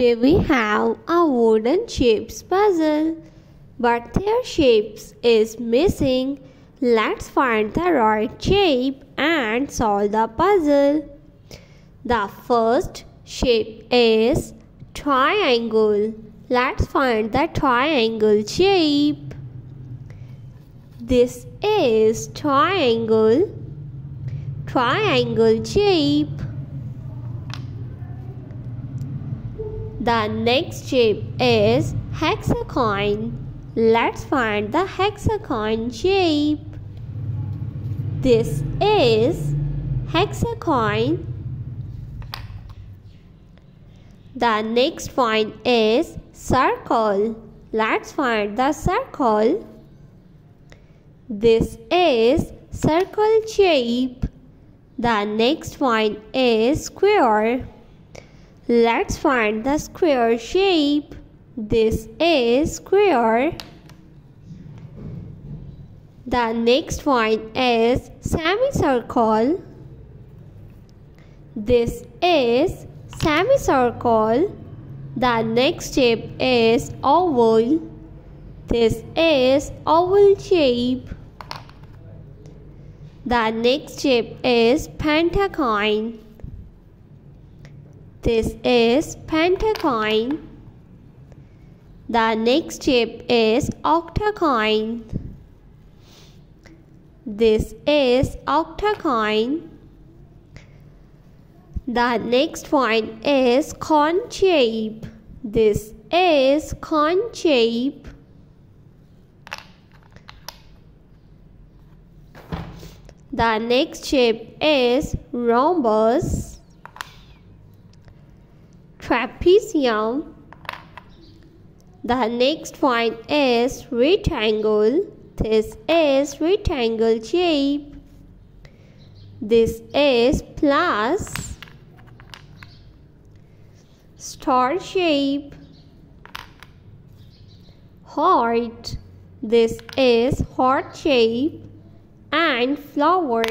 Today we have a wooden shapes puzzle, but their shapes is missing. Let's find the right shape and solve the puzzle. The first shape is triangle. Let's find the triangle shape. This is triangle. Triangle shape. The next shape is hexagon. Let's find the hexagon shape. This is hexagon. The next one is circle. Let's find the circle. This is circle shape. The next one is square. Let's find the square shape. This is square. The next one is semicircle. This is semicircle. The next shape is oval. This is oval shape. The next shape is pentagon. This is pentagon. The next shape is octagon. This is octagon. The next one is cone shape. This is cone shape. The next shape is rhombus trapezium. The next one is rectangle. This is rectangle shape. This is plus star shape. Heart. This is heart shape and flower.